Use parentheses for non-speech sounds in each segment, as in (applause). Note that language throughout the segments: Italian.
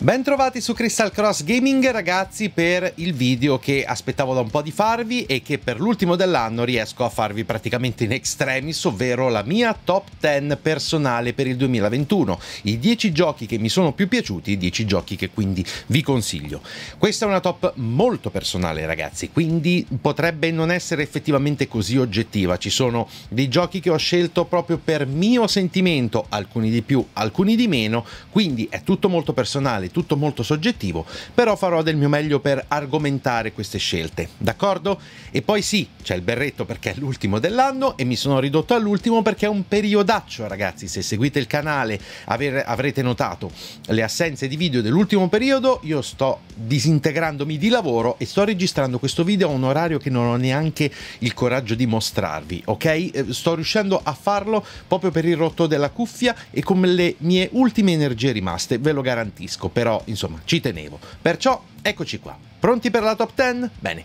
Bentrovati su Crystal Cross Gaming ragazzi per il video che aspettavo da un po' di farvi e che per l'ultimo dell'anno riesco a farvi praticamente in extremis, ovvero la mia top 10 personale per il 2021, i 10 giochi che mi sono più piaciuti, i 10 giochi che quindi vi consiglio. Questa è una top molto personale ragazzi, quindi potrebbe non essere effettivamente così oggettiva, ci sono dei giochi che ho scelto proprio per mio sentimento, alcuni di più, alcuni di meno, quindi è tutto molto personale tutto molto soggettivo, però farò del mio meglio per argomentare queste scelte, d'accordo? E poi sì, c'è il berretto perché è l'ultimo dell'anno e mi sono ridotto all'ultimo perché è un periodaccio, ragazzi. Se seguite il canale aver, avrete notato le assenze di video dell'ultimo periodo, io sto disintegrandomi di lavoro e sto registrando questo video a un orario che non ho neanche il coraggio di mostrarvi, ok? Eh, sto riuscendo a farlo proprio per il rotto della cuffia e con le mie ultime energie rimaste, ve lo garantisco però insomma ci tenevo. Perciò eccoci qua. Pronti per la top 10? Bene.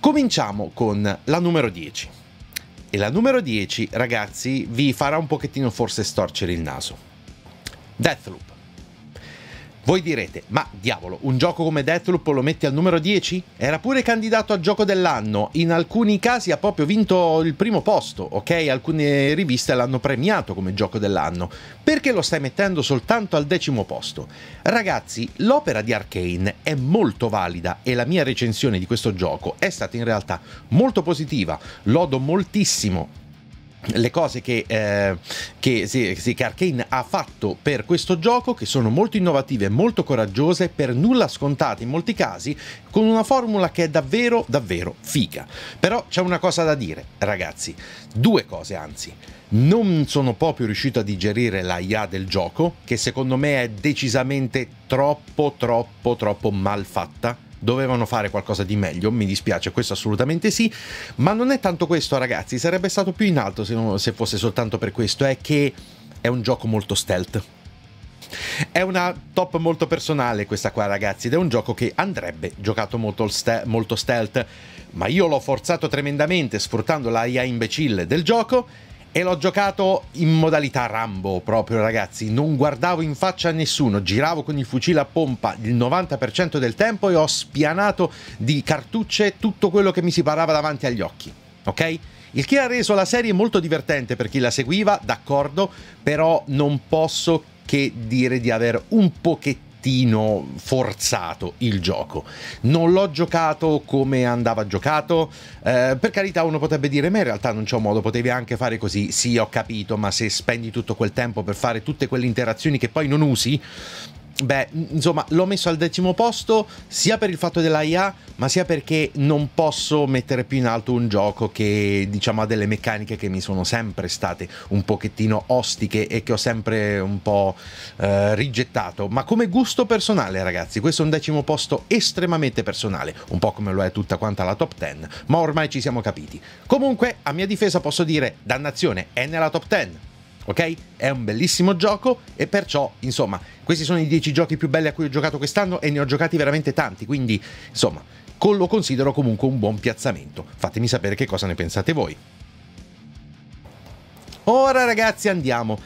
Cominciamo con la numero 10. E la numero 10, ragazzi, vi farà un pochettino forse storcere il naso. Deathloop. Voi direte, ma diavolo, un gioco come Deathloop lo metti al numero 10? Era pure candidato a gioco dell'anno, in alcuni casi ha proprio vinto il primo posto, ok? Alcune riviste l'hanno premiato come gioco dell'anno. Perché lo stai mettendo soltanto al decimo posto? Ragazzi, l'opera di Arkane è molto valida e la mia recensione di questo gioco è stata in realtà molto positiva. Lodo moltissimo le cose che, eh, che, sì, sì, che Arkane ha fatto per questo gioco, che sono molto innovative, molto coraggiose, per nulla scontate in molti casi, con una formula che è davvero, davvero figa. Però c'è una cosa da dire, ragazzi, due cose anzi. Non sono proprio riuscito a digerire la IA del gioco, che secondo me è decisamente troppo, troppo, troppo mal fatta dovevano fare qualcosa di meglio, mi dispiace, questo assolutamente sì, ma non è tanto questo ragazzi, sarebbe stato più in alto se, non, se fosse soltanto per questo, è che è un gioco molto stealth. È una top molto personale questa qua ragazzi ed è un gioco che andrebbe giocato molto, ste- molto stealth, ma io l'ho forzato tremendamente sfruttando la IA imbecille del gioco e l'ho giocato in modalità Rambo proprio ragazzi, non guardavo in faccia a nessuno, giravo con il fucile a pompa il 90% del tempo e ho spianato di cartucce tutto quello che mi si parava davanti agli occhi, ok? Il che ha reso la serie molto divertente per chi la seguiva, d'accordo, però non posso che dire di aver un pochettino pochettino forzato il gioco. Non l'ho giocato come andava giocato. Eh, per carità, uno potrebbe dire: Ma in realtà non c'è modo, potevi anche fare così. Sì, ho capito, ma se spendi tutto quel tempo per fare tutte quelle interazioni che poi non usi, Beh, insomma, l'ho messo al decimo posto sia per il fatto della IA, ma sia perché non posso mettere più in alto un gioco che, diciamo, ha delle meccaniche che mi sono sempre state un pochettino ostiche e che ho sempre un po' eh, rigettato. Ma come gusto personale, ragazzi, questo è un decimo posto estremamente personale, un po' come lo è tutta quanta la top 10, ma ormai ci siamo capiti. Comunque, a mia difesa posso dire, dannazione, è nella top 10 ok? È un bellissimo gioco e perciò, insomma, questi sono i 10 giochi più belli a cui ho giocato quest'anno e ne ho giocati veramente tanti, quindi, insomma, lo considero comunque un buon piazzamento. Fatemi sapere che cosa ne pensate voi. Ora ragazzi andiamo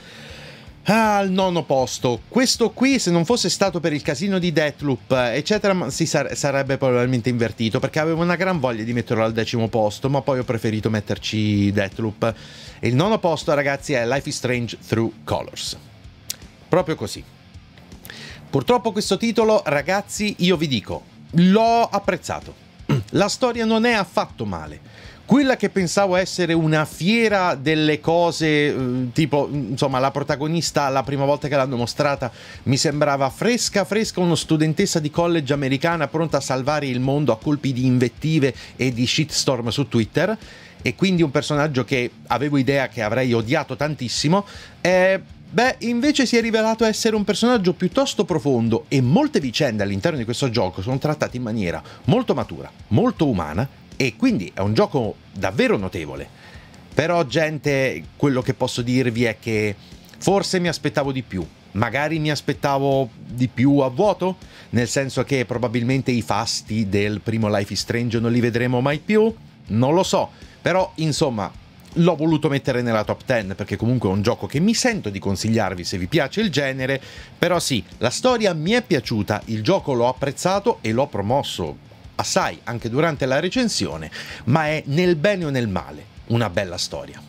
al nono posto. Questo qui, se non fosse stato per il casino di Deathloop, eccetera, si sar- sarebbe probabilmente invertito perché avevo una gran voglia di metterlo al decimo posto, ma poi ho preferito metterci Deathloop. E il nono posto, ragazzi, è Life is Strange Through Colors. Proprio così. Purtroppo questo titolo, ragazzi, io vi dico, l'ho apprezzato. (clears throat) La storia non è affatto male quella che pensavo essere una fiera delle cose, eh, tipo, insomma, la protagonista la prima volta che l'hanno mostrata mi sembrava fresca, fresca, una studentessa di college americana pronta a salvare il mondo a colpi di invettive e di shitstorm su Twitter. E quindi un personaggio che avevo idea che avrei odiato tantissimo. Eh, Beh, invece si è rivelato essere un personaggio piuttosto profondo e molte vicende all'interno di questo gioco sono trattate in maniera molto matura, molto umana e quindi è un gioco davvero notevole. Però gente, quello che posso dirvi è che forse mi aspettavo di più. Magari mi aspettavo di più a vuoto, nel senso che probabilmente i fasti del primo Life is Strange non li vedremo mai più, non lo so, però insomma l'ho voluto mettere nella top 10 perché comunque è un gioco che mi sento di consigliarvi se vi piace il genere, però sì, la storia mi è piaciuta, il gioco l'ho apprezzato e l'ho promosso assai anche durante la recensione, ma è nel bene o nel male una bella storia.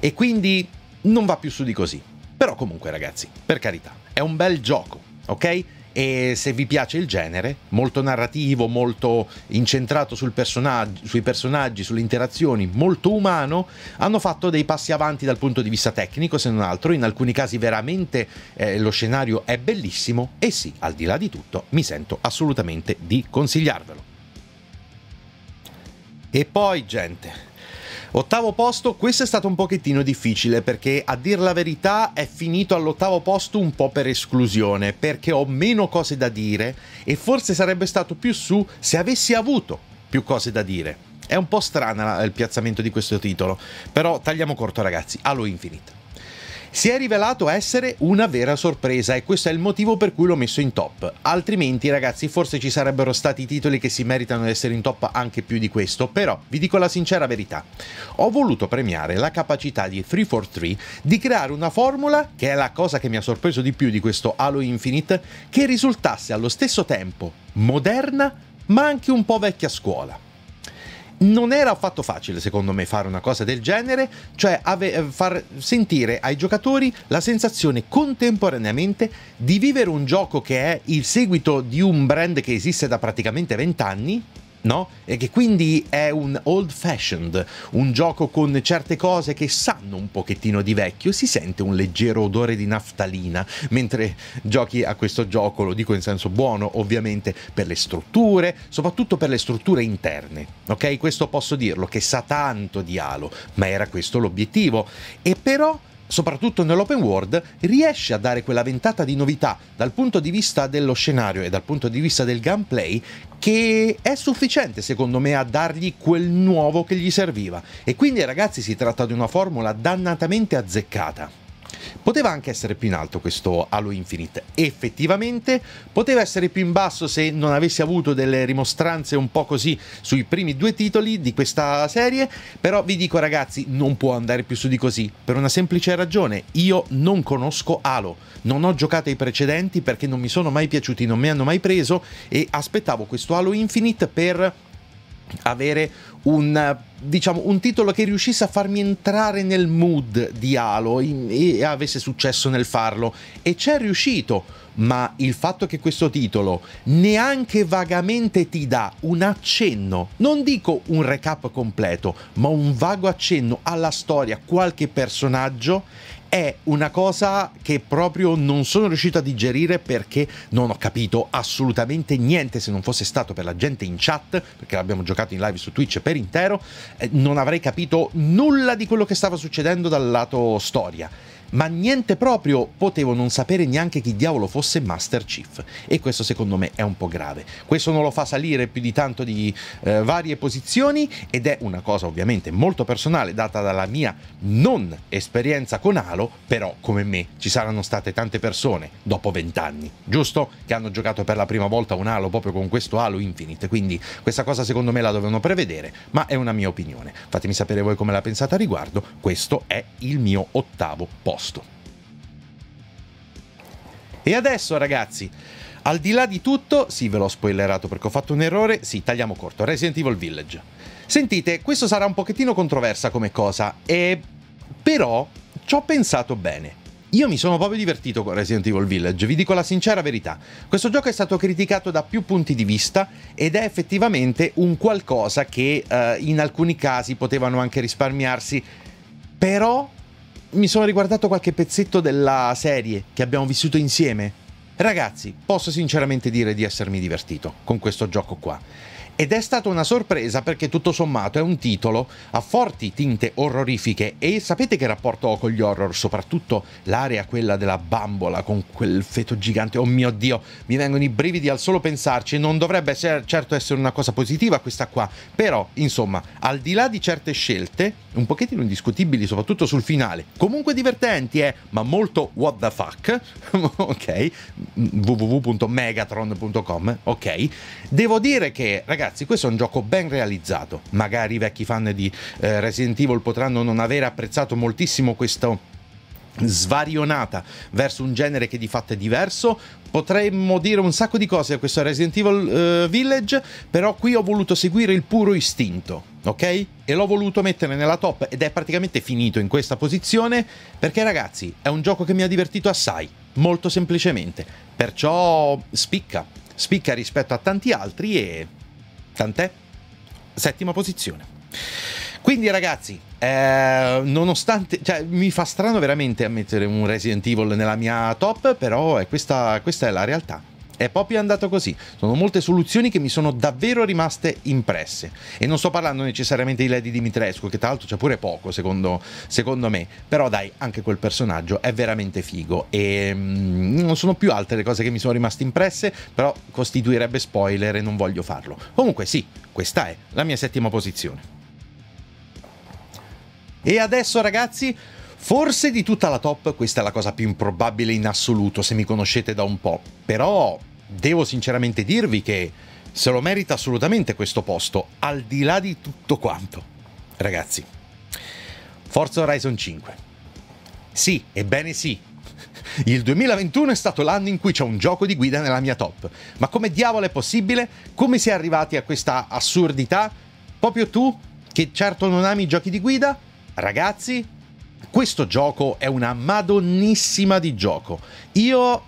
E quindi non va più su di così. Però comunque ragazzi, per carità, è un bel gioco, ok? E se vi piace il genere, molto narrativo, molto incentrato personaggio, sui personaggi, sulle interazioni, molto umano, hanno fatto dei passi avanti dal punto di vista tecnico, se non altro, in alcuni casi veramente eh, lo scenario è bellissimo e sì, al di là di tutto, mi sento assolutamente di consigliarvelo. E poi, gente, Ottavo posto, questo è stato un pochettino difficile perché a dir la verità è finito all'ottavo posto un po' per esclusione, perché ho meno cose da dire e forse sarebbe stato più su se avessi avuto più cose da dire. È un po' strana il piazzamento di questo titolo, però tagliamo corto ragazzi, Halo Infinite si è rivelato essere una vera sorpresa e questo è il motivo per cui l'ho messo in top. Altrimenti, ragazzi, forse ci sarebbero stati titoli che si meritano di essere in top anche più di questo, però vi dico la sincera verità. Ho voluto premiare la capacità di 343 di creare una formula, che è la cosa che mi ha sorpreso di più di questo Halo Infinite, che risultasse allo stesso tempo moderna, ma anche un po' vecchia scuola non era affatto facile secondo me fare una cosa del genere, cioè ave- eh, far sentire ai giocatori la sensazione contemporaneamente di vivere un gioco che è il seguito di un brand che esiste da praticamente vent'anni, no? E che quindi è un old fashioned, un gioco con certe cose che sanno un pochettino di vecchio, si sente un leggero odore di naftalina mentre giochi a questo gioco, lo dico in senso buono ovviamente, per le strutture, soprattutto per le strutture interne, ok? Questo posso dirlo, che sa tanto di Halo, ma era questo l'obiettivo. E però soprattutto nell'open world, riesce a dare quella ventata di novità dal punto di vista dello scenario e dal punto di vista del gameplay che è sufficiente secondo me a dargli quel nuovo che gli serviva. E quindi ragazzi si tratta di una formula dannatamente azzeccata. Poteva anche essere più in alto questo Halo Infinite, effettivamente poteva essere più in basso se non avessi avuto delle rimostranze un po' così sui primi due titoli di questa serie, però vi dico ragazzi, non può andare più su di così, per una semplice ragione, io non conosco Halo, non ho giocato ai precedenti perché non mi sono mai piaciuti, non mi hanno mai preso e aspettavo questo Halo Infinite per avere un, diciamo, un titolo che riuscisse a farmi entrare nel mood di Halo e avesse successo nel farlo. E c'è riuscito ma il fatto che questo titolo neanche vagamente ti dà un accenno, non dico un recap completo, ma un vago accenno alla storia, qualche personaggio, è una cosa che proprio non sono riuscito a digerire perché non ho capito assolutamente niente. Se non fosse stato per la gente in chat, perché l'abbiamo giocato in live su Twitch per intero, eh, non avrei capito nulla di quello che stava succedendo dal lato storia ma niente proprio potevo non sapere neanche chi diavolo fosse Master Chief e questo secondo me è un po' grave. Questo non lo fa salire più di tanto di eh, varie posizioni ed è una cosa ovviamente molto personale data dalla mia non esperienza con Halo, però come me ci saranno state tante persone dopo vent'anni, giusto? Che hanno giocato per la prima volta un Halo proprio con questo Halo Infinite, quindi questa cosa secondo me la dovevano prevedere, ma è una mia opinione. Fatemi sapere voi come la pensate a riguardo, questo è il mio ottavo posto posto. E adesso ragazzi, al di là di tutto, sì ve l'ho spoilerato perché ho fatto un errore, sì tagliamo corto, Resident Evil Village. Sentite, questo sarà un pochettino controversa come cosa, e... però ci ho pensato bene. Io mi sono proprio divertito con Resident Evil Village, vi dico la sincera verità. Questo gioco è stato criticato da più punti di vista ed è effettivamente un qualcosa che uh, in alcuni casi potevano anche risparmiarsi, però mi sono riguardato qualche pezzetto della serie che abbiamo vissuto insieme. Ragazzi, posso sinceramente dire di essermi divertito con questo gioco qua. Ed è stata una sorpresa perché tutto sommato è un titolo a forti tinte orrorifiche. E sapete che rapporto ho con gli horror, soprattutto l'area quella della bambola con quel feto gigante, oh mio dio, mi vengono i brividi al solo pensarci, non dovrebbe certo essere una cosa positiva questa qua, però insomma, al di là di certe scelte, un pochettino indiscutibili soprattutto sul finale, comunque divertenti eh, ma molto what the fuck, (laughs) ok, www.megatron.com, ok, devo dire che ragazzi ragazzi, questo è un gioco ben realizzato. Magari i vecchi fan di eh, Resident Evil potranno non avere apprezzato moltissimo questo svarionata verso un genere che di fatto è diverso. Potremmo dire un sacco di cose a questo Resident Evil uh, Village, però qui ho voluto seguire il puro istinto, ok? E l'ho voluto mettere nella top ed è praticamente finito in questa posizione perché ragazzi è un gioco che mi ha divertito assai, molto semplicemente. Perciò spicca, spicca rispetto a tanti altri e tant'è. Settima posizione. Quindi ragazzi, eh, nonostante, cioè, mi fa strano veramente mettere un Resident Evil nella mia top, però è questa, questa è la realtà. È proprio andato così. Sono molte soluzioni che mi sono davvero rimaste impresse. E non sto parlando necessariamente di Lady Dimitrescu, che tra l'altro c'è pure poco, secondo, secondo me. Però dai, anche quel personaggio è veramente figo. E mm, non sono più altre le cose che mi sono rimaste impresse, però costituirebbe spoiler e non voglio farlo. Comunque sì, questa è la mia settima posizione. E adesso ragazzi, forse di tutta la top questa è la cosa più improbabile in assoluto se mi conoscete da un po', però devo sinceramente dirvi che se lo merita assolutamente questo posto, al di là di tutto quanto. Ragazzi, Forza Horizon 5. Sì, ebbene sì. Il 2021 è stato l'anno in cui c'è un gioco di guida nella mia top. Ma come diavolo è possibile? Come si è arrivati a questa assurdità? Proprio tu, che certo non ami i giochi di guida, Ragazzi, questo gioco è una madonnissima di gioco. Io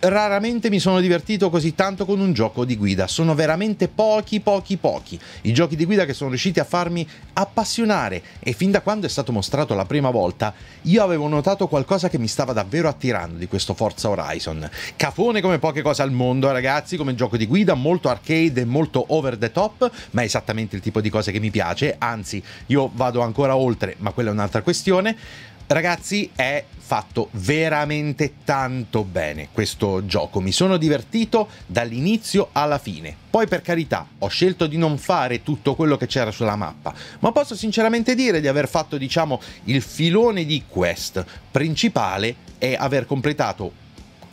raramente mi sono divertito così tanto con un gioco di guida. Sono veramente pochi, pochi, pochi i giochi di guida che sono riusciti a farmi appassionare. E fin da quando è stato mostrato la prima volta, io avevo notato qualcosa che mi stava davvero attirando di questo Forza Horizon. Cafone come poche cose al mondo, ragazzi, come gioco di guida, molto arcade e molto over the top, ma è esattamente il tipo di cose che mi piace. Anzi, io vado ancora oltre, ma quella è un'altra questione Ragazzi, è fatto veramente tanto bene questo gioco. Mi sono divertito dall'inizio alla fine. Poi, per carità, ho scelto di non fare tutto quello che c'era sulla mappa, ma posso sinceramente dire di aver fatto, diciamo, il filone di quest principale e aver completato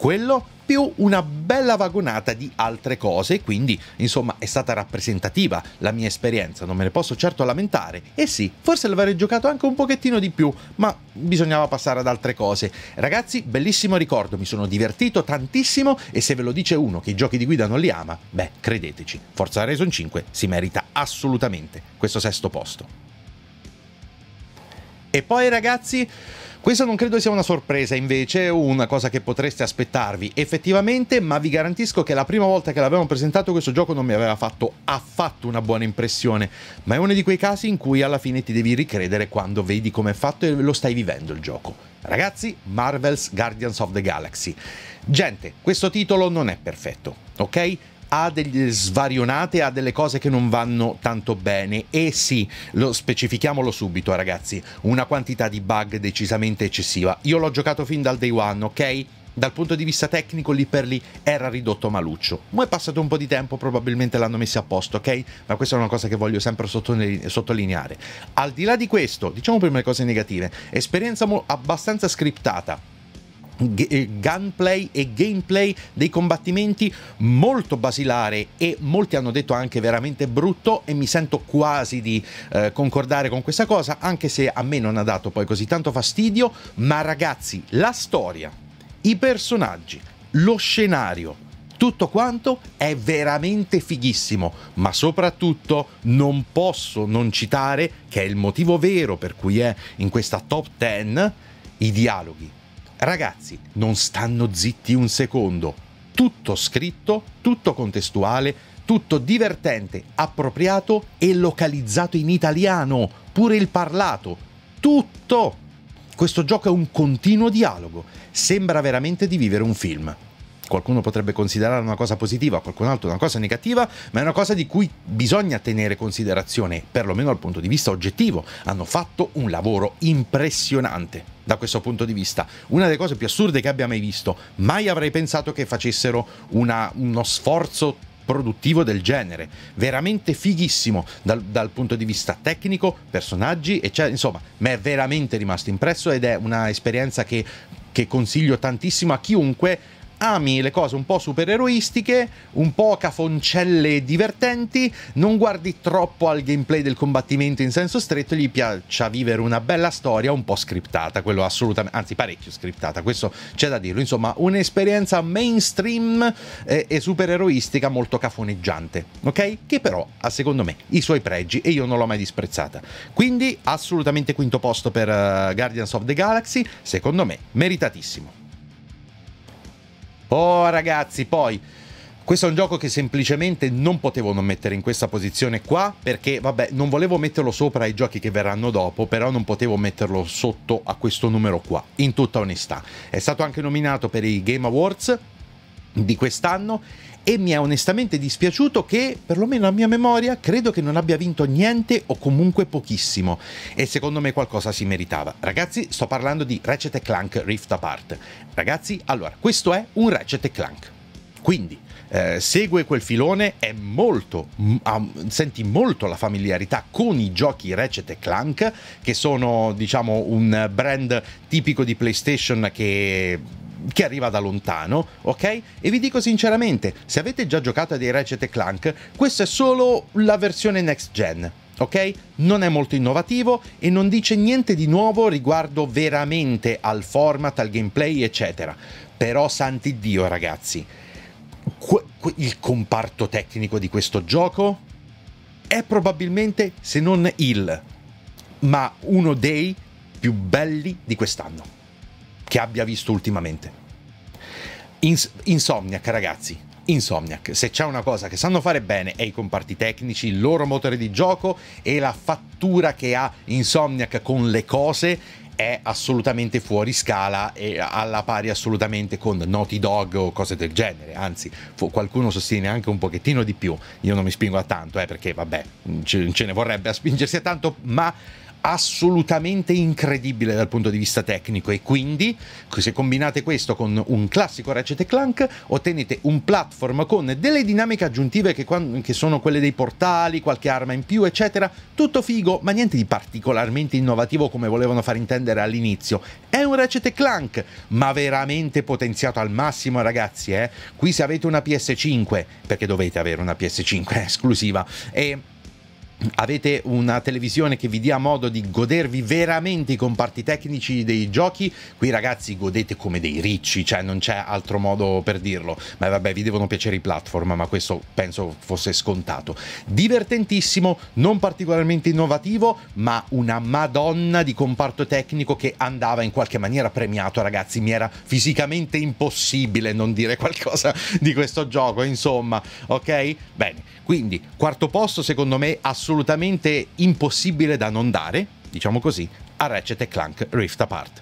quello più una bella vagonata di altre cose, quindi insomma è stata rappresentativa la mia esperienza, non me ne posso certo lamentare. E sì, forse l'avrei giocato anche un pochettino di più, ma bisognava passare ad altre cose. Ragazzi, bellissimo ricordo, mi sono divertito tantissimo e se ve lo dice uno che i giochi di guida non li ama, beh, credeteci, Forza Horizon 5 si merita assolutamente questo sesto posto. E poi ragazzi, questo non credo sia una sorpresa, invece, una cosa che potreste aspettarvi effettivamente, ma vi garantisco che la prima volta che l'avevamo presentato questo gioco non mi aveva fatto affatto una buona impressione, ma è uno di quei casi in cui alla fine ti devi ricredere quando vedi come è fatto e lo stai vivendo il gioco. Ragazzi, Marvel's Guardians of the Galaxy. Gente, questo titolo non è perfetto, ok? Ha delle svarionate, ha delle cose che non vanno tanto bene e sì, lo specifichiamolo subito ragazzi, una quantità di bug decisamente eccessiva. Io l'ho giocato fin dal day one, ok? Dal punto di vista tecnico lì per lì era ridotto maluccio. Ma è passato un po' di tempo, probabilmente l'hanno messo a posto, ok? Ma questa è una cosa che voglio sempre sottolineare. Al di là di questo, diciamo prima le cose negative, esperienza abbastanza scriptata gunplay e gameplay dei combattimenti molto basilare e molti hanno detto anche veramente brutto e mi sento quasi di eh, concordare con questa cosa anche se a me non ha dato poi così tanto fastidio. Ma ragazzi la storia i personaggi lo scenario tutto quanto è veramente fighissimo, ma soprattutto non posso non citare, che è il motivo vero per cui è in questa top 10, i dialoghi Ragazzi, non stanno zitti un secondo. Tutto scritto, tutto contestuale, tutto divertente, appropriato e localizzato in italiano, pure il parlato. Tutto! Questo gioco è un continuo dialogo. Sembra veramente di vivere un film qualcuno potrebbe considerare una cosa positiva, qualcun altro una cosa negativa, ma è una cosa di cui bisogna tenere considerazione, perlomeno dal punto di vista oggettivo. Hanno fatto un lavoro impressionante da questo punto di vista. Una delle cose più assurde che abbia mai visto. Mai avrei pensato che facessero una, uno sforzo produttivo del genere, veramente fighissimo dal, dal, punto di vista tecnico, personaggi, e cioè, insomma, mi è veramente rimasto impresso ed è un'esperienza che, che consiglio tantissimo a chiunque ami le cose un po' supereroistiche, un po' cafoncelle e divertenti, non guardi troppo al gameplay del combattimento in senso stretto, gli piace vivere una bella storia un po' scriptata, quello assolutamente, anzi parecchio scriptata, questo c'è da dirlo, insomma un'esperienza mainstream e, e supereroistica molto cafoneggiante, ok? Che però ha secondo me i suoi pregi e io non l'ho mai disprezzata. Quindi assolutamente quinto posto per uh, Guardians of the Galaxy, secondo me meritatissimo. Oh ragazzi, poi questo è un gioco che semplicemente non potevo non mettere in questa posizione qua perché, vabbè, non volevo metterlo sopra ai giochi che verranno dopo, però non potevo metterlo sotto a questo numero qua, in tutta onestà. È stato anche nominato per i Game Awards di quest'anno e mi è onestamente dispiaciuto che, perlomeno a mia memoria, credo che non abbia vinto niente o comunque pochissimo e secondo me qualcosa si meritava. Ragazzi, sto parlando di Ratchet Clank Rift Apart. Ragazzi, allora, questo è un Ratchet Clank. Quindi, eh, segue quel filone, è molto, m- senti molto la familiarità con i giochi Ratchet Clank, che sono, diciamo, un brand tipico di PlayStation che che arriva da lontano, ok? E vi dico sinceramente, se avete già giocato a dei Ratchet Clank, questa è solo la versione next gen. Ok? Non è molto innovativo e non dice niente di nuovo riguardo veramente al format, al gameplay, eccetera. Però, santi Dio, ragazzi, il comparto tecnico di questo gioco è probabilmente, se non il, ma uno dei più belli di quest'anno che abbia visto ultimamente. Ins- Insomniac, ragazzi, Insomniac, se c'è una cosa che sanno fare bene è i comparti tecnici, il loro motore di gioco e la fattura che ha Insomniac con le cose è assolutamente fuori scala e alla pari assolutamente con Naughty Dog o cose del genere, anzi qualcuno sostiene anche un pochettino di più, io non mi spingo a tanto eh, perché vabbè ce, ce ne vorrebbe a spingersi a tanto, ma assolutamente incredibile dal punto di vista tecnico e quindi se combinate questo con un classico Ratchet Clank ottenete un platform con delle dinamiche aggiuntive che, che, sono quelle dei portali, qualche arma in più eccetera, tutto figo ma niente di particolarmente innovativo come volevano far intendere all'inizio. È un Ratchet Clank ma veramente potenziato al massimo ragazzi eh? Qui se avete una PS5 perché dovete avere una PS5 esclusiva e avete una televisione che vi dia modo di godervi veramente i comparti tecnici dei giochi, qui ragazzi godete come dei ricci, cioè non c'è altro modo per dirlo. Ma vabbè, vi devono piacere i platform, ma questo penso fosse scontato. Divertentissimo, non particolarmente innovativo, ma una madonna di comparto tecnico che andava in qualche maniera premiato, ragazzi. Mi era fisicamente impossibile non dire qualcosa di questo gioco, insomma, ok? Bene, quindi quarto posto secondo me assolutamente assolutamente impossibile da non dare, diciamo così, a Ratchet Clank Rift Apart.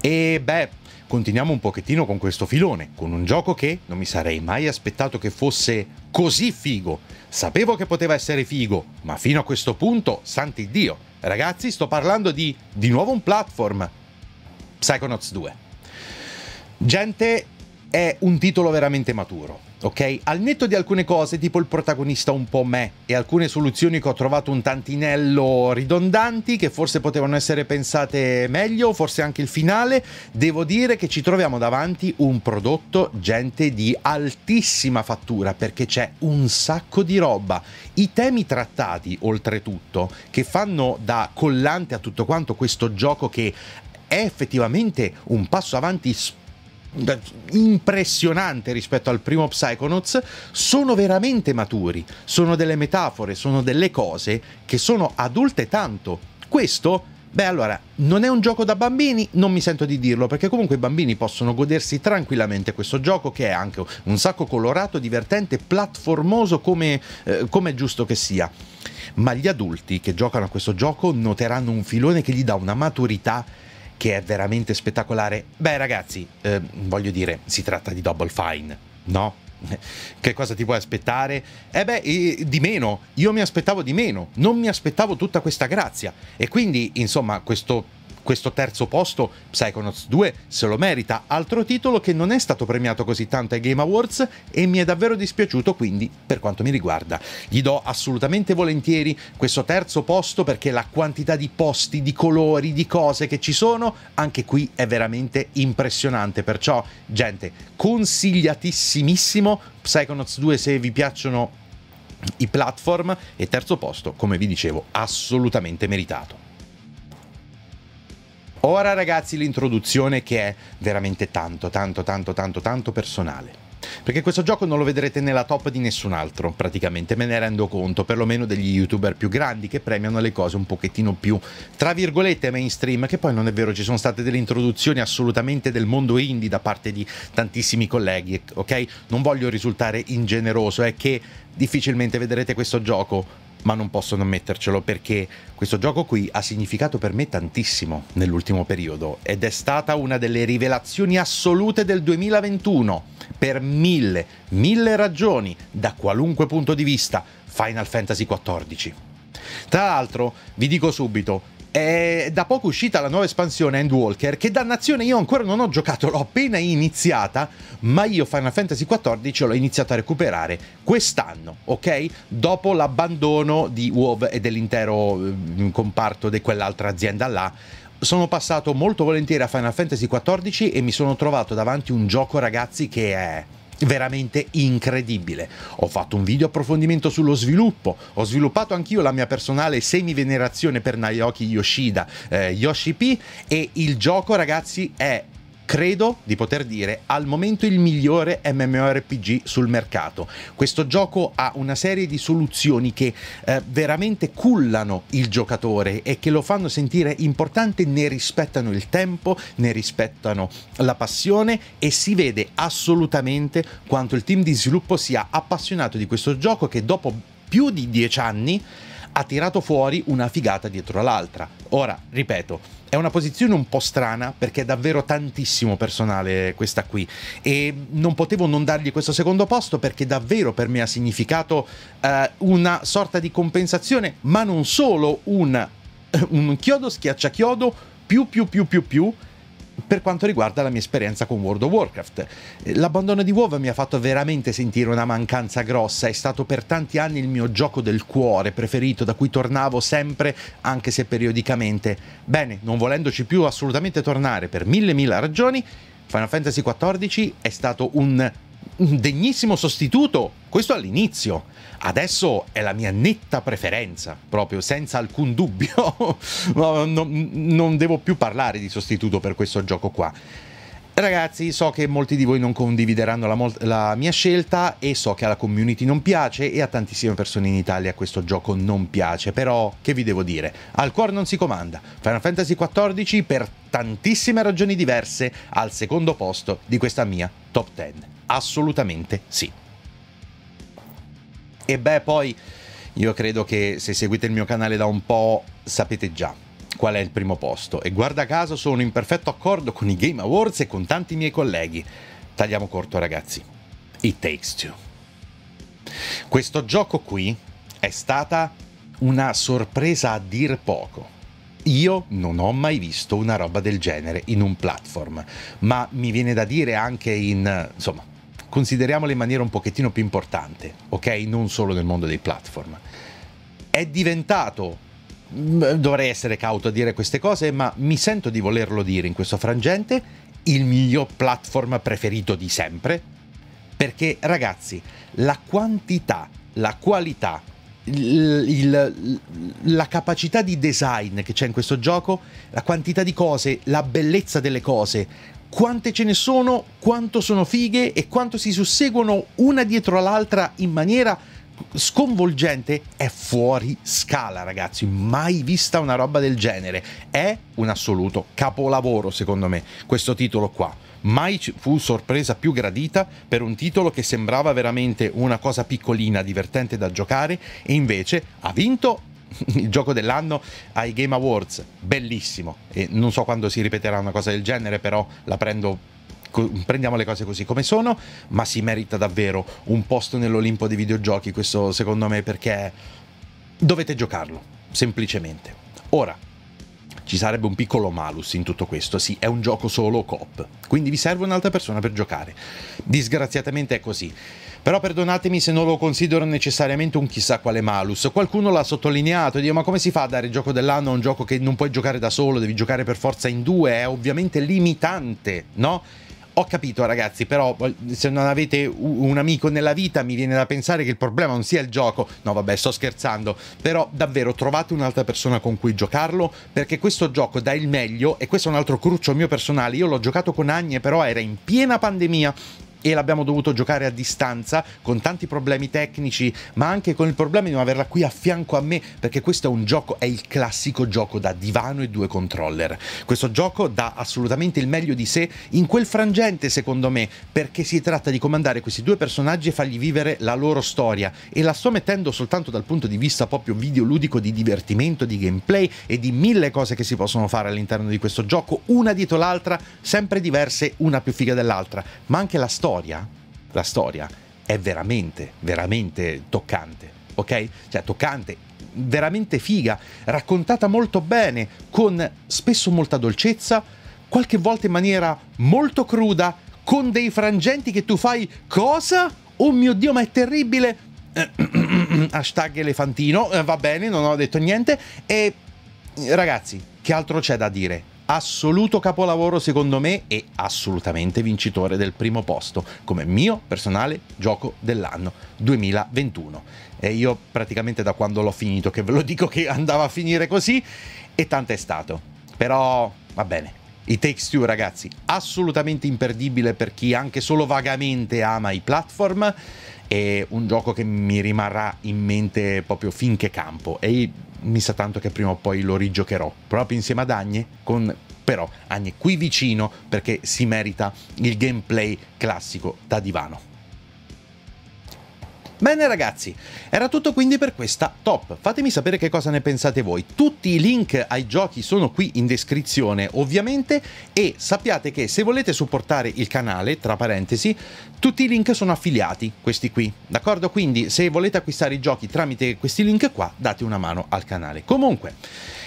E beh, continuiamo un pochettino con questo filone, con un gioco che non mi sarei mai aspettato che fosse così figo. Sapevo che poteva essere figo, ma fino a questo punto, santi Dio. Ragazzi, sto parlando di di nuovo un platform. Psychonauts 2. Gente, è un titolo veramente maturo ok? Al netto di alcune cose, tipo il protagonista un po' me e alcune soluzioni che ho trovato un tantinello ridondanti, che forse potevano essere pensate meglio, forse anche il finale, devo dire che ci troviamo davanti un prodotto, gente, di altissima fattura, perché c'è un sacco di roba. I temi trattati, oltretutto, che fanno da collante a tutto quanto questo gioco che è effettivamente un passo avanti spazio impressionante rispetto al primo Psychonauts sono veramente maturi, sono delle metafore, sono delle cose che sono adulte tanto. Questo Beh, allora, non è un gioco da bambini, non mi sento di dirlo, perché comunque i bambini possono godersi tranquillamente questo gioco che è anche un sacco colorato, divertente, platformoso come, eh, come è giusto che sia. Ma gli adulti che giocano a questo gioco noteranno un filone che gli dà una maturità che è veramente spettacolare. Beh, ragazzi, eh, voglio dire, si tratta di Double Fine, no? (laughs) Che cosa ti puoi aspettare? Eh beh, eh, di meno. Io mi aspettavo di meno. Non mi aspettavo tutta questa grazia. E quindi, insomma, questo questo terzo posto, Psychonauts 2, se lo merita, altro titolo che non è stato premiato così tanto ai Game Awards e mi è davvero dispiaciuto, quindi per quanto mi riguarda gli do assolutamente volentieri questo terzo posto perché la quantità di posti, di colori, di cose che ci sono, anche qui è veramente impressionante, perciò gente, consigliatissimissimo Psychonauts 2 se vi piacciono i platform e terzo posto, come vi dicevo, assolutamente meritato. Ora ragazzi l'introduzione che è veramente tanto, tanto, tanto, tanto, tanto personale. Perché questo gioco non lo vedrete nella top di nessun altro, praticamente, me ne rendo conto, perlomeno degli youtuber più grandi che premiano le cose un pochettino più, tra virgolette, mainstream, che poi non è vero, ci sono state delle introduzioni assolutamente del mondo indie da parte di tantissimi colleghi, ok? Non voglio risultare ingeneroso, è che difficilmente vedrete questo gioco ma non posso non mettercelo perché questo gioco qui ha significato per me tantissimo nell'ultimo periodo ed è stata una delle rivelazioni assolute del 2021 per mille, mille ragioni da qualunque punto di vista Final Fantasy XIV. Tra l'altro, vi dico subito, è da poco uscita la nuova espansione Endwalker, che dannazione io ancora non ho giocato, l'ho appena iniziata, ma io Final Fantasy XIV l'ho iniziato a recuperare quest'anno, ok? Dopo l'abbandono di WoW e dell'intero eh, comparto di quell'altra azienda là, sono passato molto volentieri a Final Fantasy XIV e mi sono trovato davanti un gioco ragazzi che è veramente incredibile. Ho fatto un video approfondimento sullo sviluppo, ho sviluppato anch'io la mia personale semi-venerazione per Naoki Yoshida, eh, Yoshi P e il gioco ragazzi è credo di poter dire al momento il migliore MMORPG sul mercato. Questo gioco ha una serie di soluzioni che eh, veramente cullano il giocatore e che lo fanno sentire importante, ne rispettano il tempo, ne rispettano la passione e si vede assolutamente quanto il team di sviluppo sia appassionato di questo gioco che dopo più di dieci anni ha tirato fuori una figata dietro l'altra. Ora, ripeto, è una posizione un po' strana perché è davvero tantissimo personale questa qui e non potevo non dargli questo secondo posto perché davvero per me ha significato eh, una sorta di compensazione, ma non solo un, un chiodo schiacciachiodo più più più più più per quanto riguarda la mia esperienza con World of Warcraft. L'abbandono di WoW mi ha fatto veramente sentire una mancanza grossa, è stato per tanti anni il mio gioco del cuore preferito, da cui tornavo sempre, anche se periodicamente. Bene, non volendoci più assolutamente tornare per mille mille ragioni, Final Fantasy XIV è stato un degnissimo sostituto, questo all'inizio. Adesso è la mia netta preferenza, proprio senza alcun dubbio. (laughs) non, non devo più parlare di sostituto per questo gioco qua. Ragazzi, so che molti di voi non condivideranno la, la, mia scelta e so che alla community non piace e a tantissime persone in Italia questo gioco non piace, però che vi devo dire? Al cuore non si comanda. Final Fantasy XIV per tantissime ragioni diverse al secondo posto di questa mia top 10. Assolutamente sì. E beh, poi io credo che se seguite il mio canale da un po' sapete già qual è il primo posto e guarda caso sono in perfetto accordo con i Game Awards e con tanti miei colleghi. Tagliamo corto ragazzi. It Takes Two. Questo gioco qui è stata una sorpresa a dir poco. Io non ho mai visto una roba del genere in un platform, ma mi viene da dire anche in, insomma, consideriamolo in maniera un pochettino più importante, ok? Non solo nel mondo dei platform. È diventato dovrei essere cauto a dire queste cose, ma mi sento di volerlo dire in questo frangente, il mio platform preferito di sempre, perché ragazzi, la quantità, la qualità, il, il, la capacità di design che c'è in questo gioco, la quantità di cose, la bellezza delle cose, quante ce ne sono, quanto sono fighe e quanto si susseguono una dietro l'altra in maniera sconvolgente è fuori scala, ragazzi. Mai vista una roba del genere. È un assoluto capolavoro, secondo me, questo titolo qua. Mai fu sorpresa più gradita per un titolo che sembrava veramente una cosa piccolina, divertente da giocare, e invece ha vinto il gioco dell'anno ai Game Awards. Bellissimo. E non so quando si ripeterà una cosa del genere, però la prendo prendiamo le cose così come sono, ma si merita davvero un posto nell'Olimpo dei videogiochi, questo secondo me perché dovete giocarlo, semplicemente. Ora, ci sarebbe un piccolo malus in tutto questo, sì, è un gioco solo coop, quindi vi serve un'altra persona per giocare. Disgraziatamente è così. Però perdonatemi se non lo considero necessariamente un chissà quale malus. Qualcuno l'ha sottolineato, dico ma come si fa a dare gioco dell'anno a un gioco che non puoi giocare da solo, devi giocare per forza in due, è ovviamente limitante, no? Ho capito ragazzi, però se non avete un amico nella vita mi viene da pensare che il problema non sia il gioco. No vabbè, sto scherzando. Però davvero trovate un'altra persona con cui giocarlo perché questo gioco dà il meglio e questo è un altro cruccio mio personale. Io l'ho giocato con Agne, però era in piena pandemia e l'abbiamo dovuto giocare a distanza con tanti problemi tecnici, ma anche con il problema di non averla qui a fianco a me, perché questo è un gioco, è il classico gioco da divano e due controller. Questo gioco dà assolutamente il meglio di sé in quel frangente, secondo me, perché si tratta di comandare questi due personaggi e fargli vivere la loro storia e la sto mettendo soltanto dal punto di vista proprio videoludico di divertimento, di gameplay e di mille cose che si possono fare all'interno di questo gioco, una dietro l'altra, sempre diverse, una più figa dell'altra, ma anche la storia storia, la storia è veramente, veramente toccante, ok? Cioè toccante, veramente figa, raccontata molto bene, con spesso molta dolcezza, qualche volta in maniera molto cruda, con dei frangenti che tu fai cosa? Oh mio Dio, ma è terribile! (coughs) Hashtag elefantino, eh, va bene, non ho detto niente. E ragazzi, che altro c'è da dire? Assoluto capolavoro secondo me e assolutamente vincitore del primo posto come mio personale gioco dell'anno 2021. E io praticamente da quando l'ho finito che ve lo dico che andava a finire così e tanto è stato. Però va bene. I Takes Two ragazzi, assolutamente imperdibile per chi anche solo vagamente ama i platform è un gioco che mi rimarrà in mente proprio finché campo e mi sa tanto che prima o poi lo rigiocherò. Proprio insieme ad Agne con però Agne qui vicino perché si merita il gameplay classico da divano Bene ragazzi, era tutto quindi per questa top. Fatemi sapere che cosa ne pensate voi. Tutti i link ai giochi sono qui in descrizione ovviamente e sappiate che se volete supportare il canale, tra parentesi, tutti i link sono affiliati, questi qui, d'accordo? Quindi se volete acquistare i giochi tramite questi link qua, date una mano al canale. Comunque,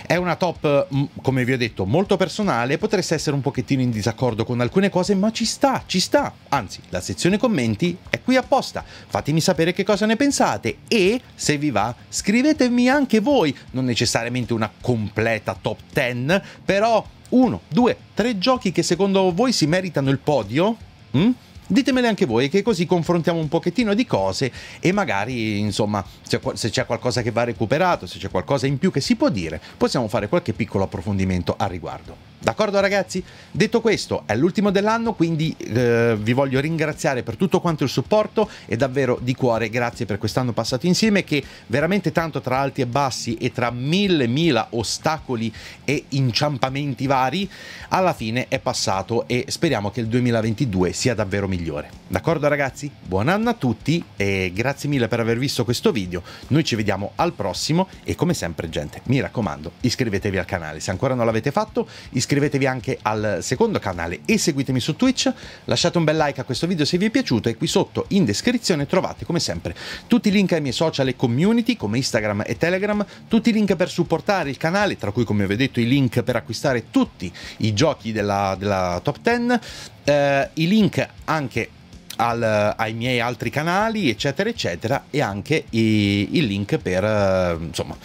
è una top, mm, come vi ho detto, molto personale, potreste essere un pochettino in disaccordo con alcune cose, ma ci sta, ci sta. Anzi, la sezione commenti è qui apposta. Fatemi sapere che cosa ne pensate e, se vi va, scrivetemi anche voi, non necessariamente una completa top 10, però uno, due, tre giochi che secondo voi si meritano il podio? Mm? Ditemele anche voi che così confrontiamo un pochettino di cose e magari insomma se c'è qualcosa che va recuperato, se c'è qualcosa in più che si può dire, possiamo fare qualche piccolo approfondimento al riguardo. D'accordo ragazzi? Detto questo, è l'ultimo dell'anno, quindi eh, vi voglio ringraziare per tutto quanto il supporto e davvero di cuore grazie per quest'anno passato insieme che veramente tanto tra alti e bassi e tra mille mila ostacoli e inciampamenti vari, alla fine è passato e speriamo che il 2022 sia davvero migliore. D'accordo ragazzi? Buon anno a tutti e grazie mille per aver visto questo video. Noi ci vediamo al prossimo e come sempre gente, mi raccomando, iscrivetevi al canale se ancora non l'avete fatto, iscrivetevi iscrivetevi anche al secondo canale e seguitemi su Twitch, lasciate un bel like a questo video se vi è piaciuto e qui sotto in descrizione trovate come sempre tutti i link ai miei social e community come Instagram e Telegram, tutti i link per supportare il canale, tra cui come vi ho detto i link per acquistare tutti i giochi della, della top 10, eh, i link anche al, ai miei altri canali, eccetera, eccetera, e anche i, link per, eh, insomma,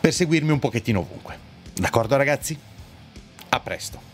per seguirmi un pochettino ovunque. D'accordo ragazzi? A presto.